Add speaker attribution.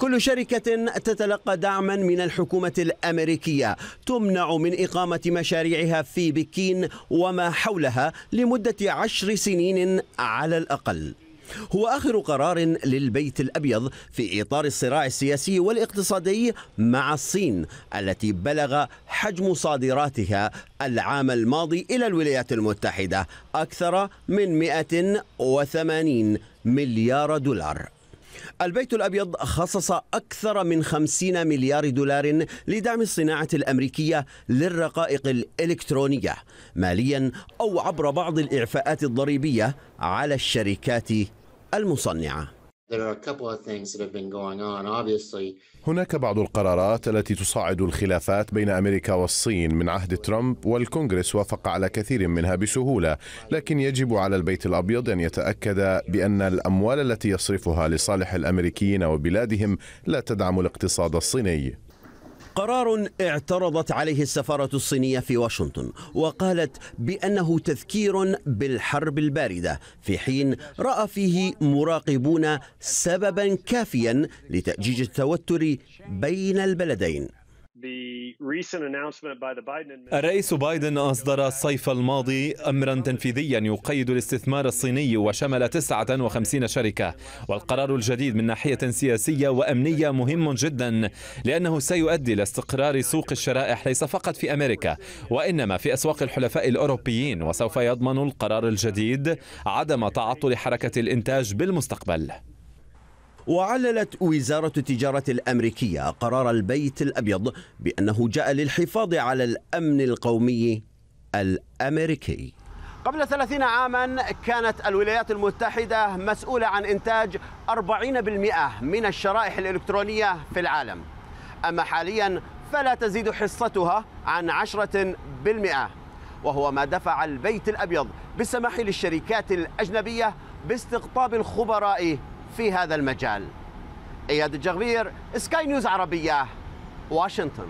Speaker 1: كل شركة تتلقى دعما من الحكومة الأمريكية تمنع من إقامة مشاريعها في بكين وما حولها لمدة عشر سنين على الأقل. هو آخر قرار للبيت الأبيض في إطار الصراع السياسي والاقتصادي مع الصين التي بلغ حجم صادراتها العام الماضي إلى الولايات المتحدة أكثر من 180 مليار دولار. البيت الأبيض خصص أكثر من 50 مليار دولار لدعم الصناعة الأمريكية للرقائق الإلكترونية ماليا أو عبر بعض الإعفاءات الضريبية على الشركات المصنعة.
Speaker 2: هناك بعض القرارات التي تصعد الخلافات بين أمريكا والصين من عهد ترامب والكونغرس وافق على كثير منها بسهولة، لكن يجب على البيت الأبيض أن يتأكد بأن الأموال التي يصرفها لصالح الأمريكيين وبلادهم لا تدعم الاقتصاد الصيني.
Speaker 1: قرار اعترضت عليه السفارة الصينية في واشنطن وقالت بأنه تذكير بالحرب الباردة في حين رأى فيه مراقبون سببا كافيا لتأجيج التوتر بين البلدين.
Speaker 3: الرئيس بايدن أصدر الصيف الماضي أمرا تنفيذيا يقيد الاستثمار الصيني وشمل 59 شركة والقرار الجديد من ناحية سياسية وأمنية مهم جدا لأنه سيؤدي إلى استقرار سوق الشرائح ليس فقط في أمريكا وإنما في أسواق الحلفاء الأوروبيين وسوف يضمن القرار الجديد عدم تعطل حركة الإنتاج بالمستقبل.
Speaker 1: وعللت وزارة التجارة الأمريكية قرار البيت الأبيض بأنه جاء للحفاظ على الأمن القومي الأمريكي. قبل ثلاثين عاما كانت الولايات المتحدة مسؤولة عن إنتاج 40% من الشرائح الإلكترونية في العالم. أما حاليا فلا تزيد حصتها عن عشرة بالمئة. وهو ما دفع البيت الأبيض بالسماح للشركات الأجنبية باستقطاب الخبراء في هذا المجال. إياد الجغبير سكاي نيوز عربيه واشنطن